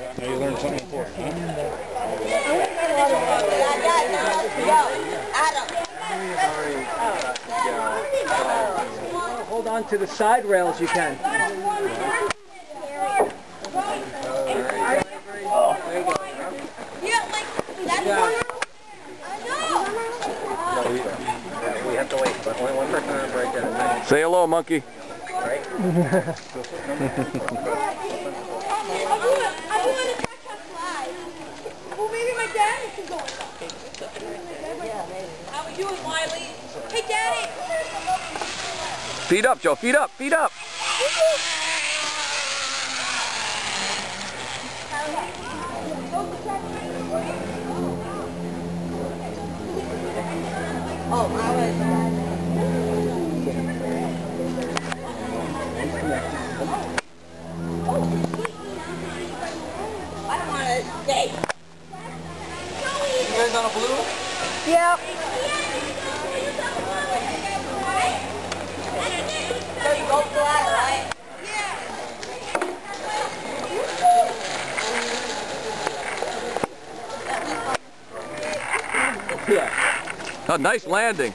Now you learned something important. Hold on to the side rails you can. We have to wait, but only one person on break in. Say hello, monkey. Right? doing, Wiley? Hey, Daddy. Feet up, Joe. Feet up. Feet up. Oh, I was. I don't want to stay. You guys on a blue? Yep. Yeah. Oh, nice landing.